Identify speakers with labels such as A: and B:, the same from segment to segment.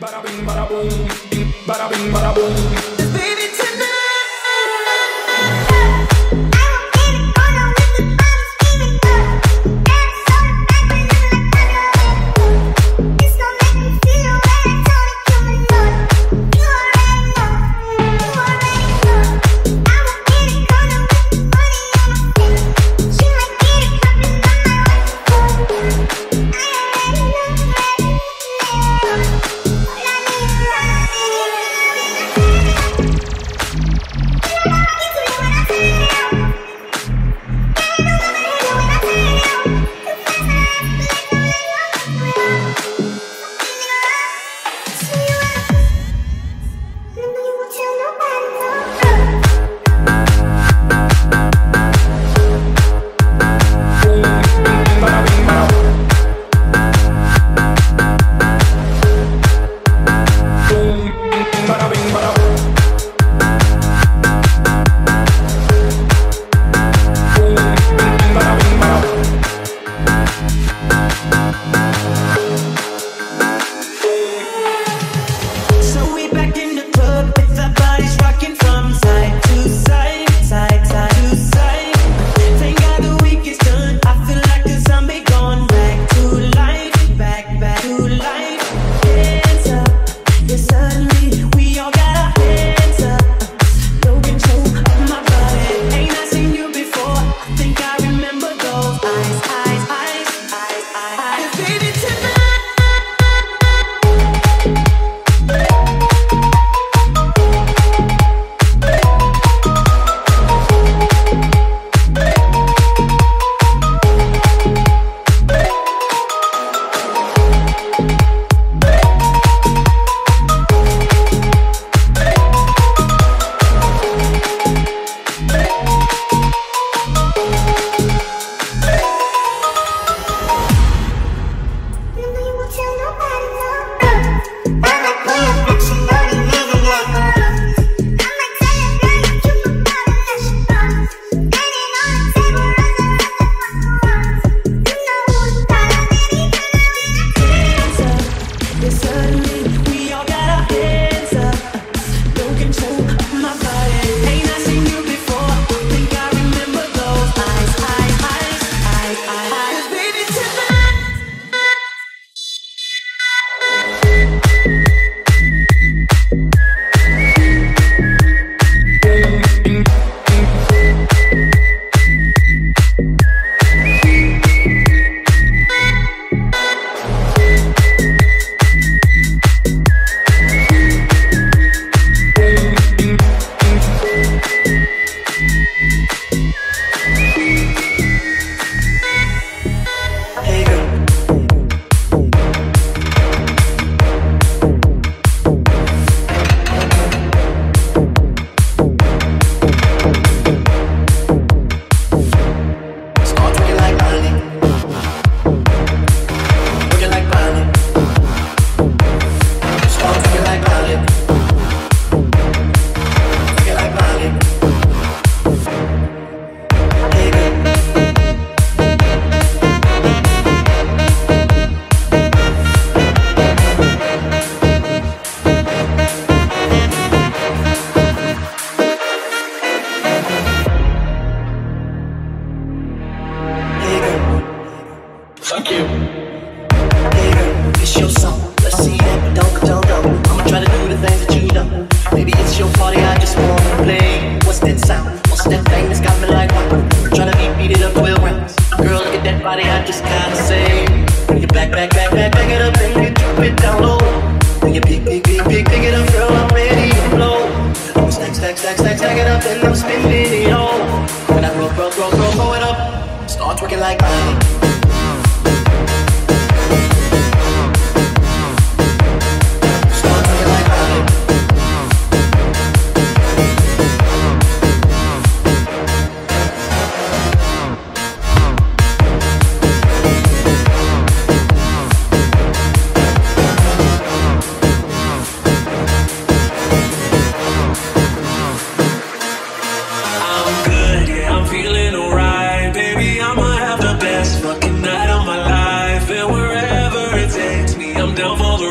A: Bada bing, bada boom. Bada bing, bada boom.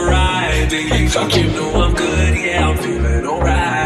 B: alright.
A: Thinking, you know I'm good, yeah, I'm feeling alright.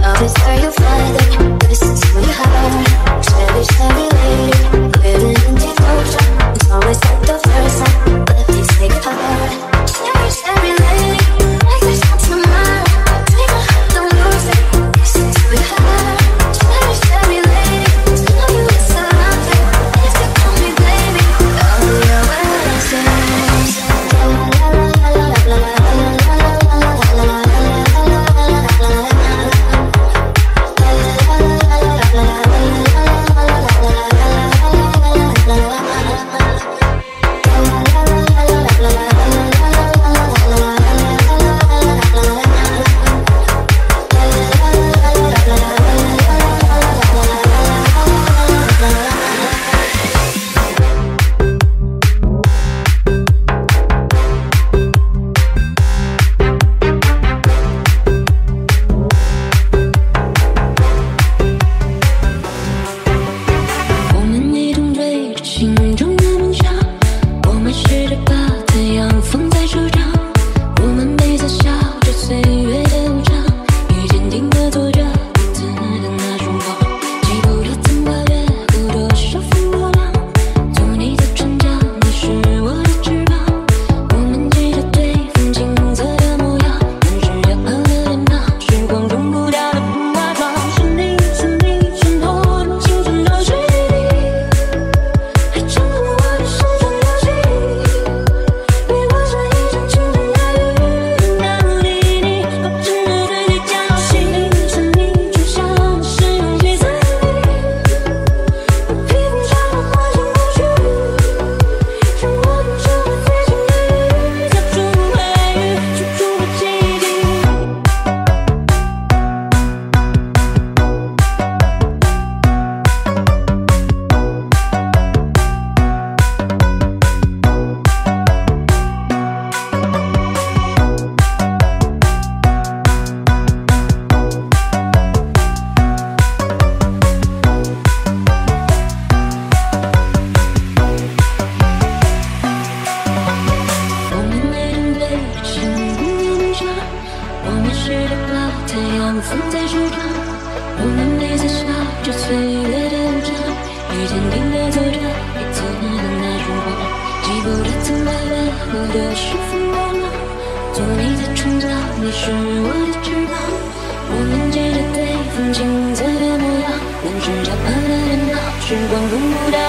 C: Love is where you find it. This is
B: who you are. Cherish every
D: 风在手掌，我们彼此笑着岁月的无常，也坚定地走着彼此的那束光，记不得曾快乐过的是否忘了，做你的船桨，你是我的翅膀，我们记着对方青涩的模样，能是骄傲的脸庞，时光不掉